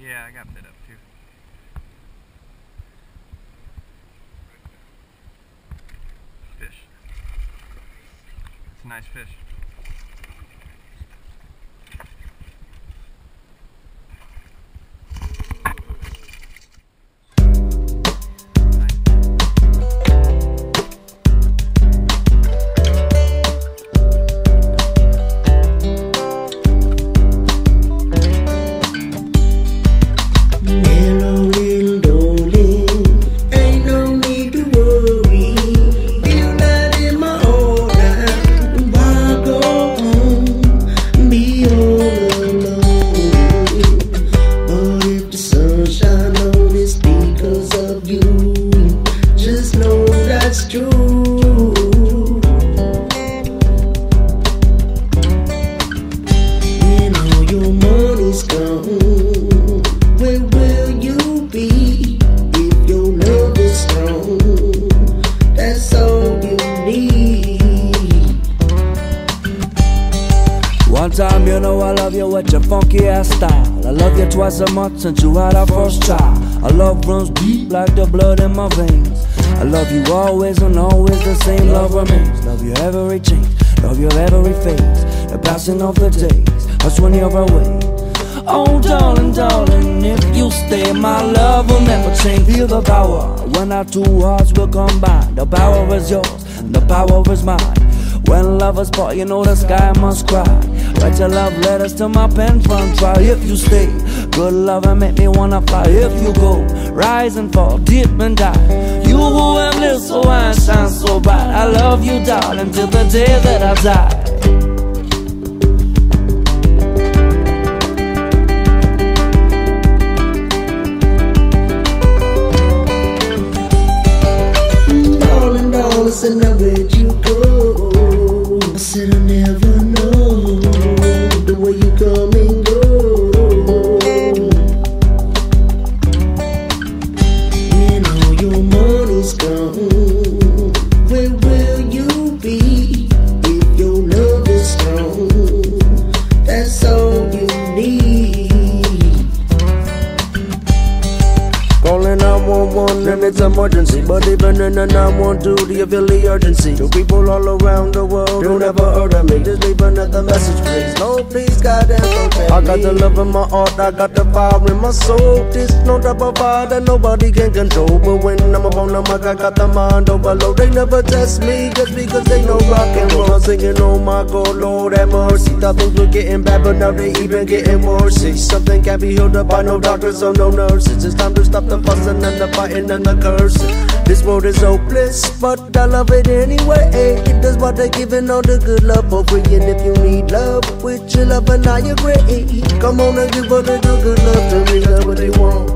Yeah, I got bit up too. Fish. It's a nice fish. That's true. When all your money's gone, where will you be if your love is strong? That's all you need. One time, you know I love you with your funky ass style. I love you twice a month since you had our first child. Our love runs deep like the blood in my veins. Love you always and always the same love remains. Love you every change, love you every phase. The passing of the days, that's when you're away. Oh, darling, darling, if you stay, my love will never change. Feel the power when our two hearts will combine. The power is yours, and the power is mine. When lovers part, you know the sky must cry. Write your love letters to my pen from try. If you stay, good love and make me wanna fly. If you go, rise and fall, dip and die. You who have lived so and shine so bright. I love you, darling, till the day that I die. 911 and it's emergency. But even in the 912, do you feel the urgency? To people all around the world who never heard of me, just leave another message, please. No, please, goddamn, protect I got the love in my heart, I got the fire in my soul. This no type of fire that nobody can control. But when I'm up on the mic, I got the mind overload. They never test me just because they know rock and roll. I'm singing, oh my God, Lord have mercy. Thought things were getting bad, but now they even getting worse. See, something can't be healed up by no doctors or no nurses. It's time to stop the fussing and the fighting and the cursing. This world is hopeless, but I love it anyway. That's why they're giving all the good love for free. And if you need love, with your love and I agree. Come on and give a little good love to me, love what they want.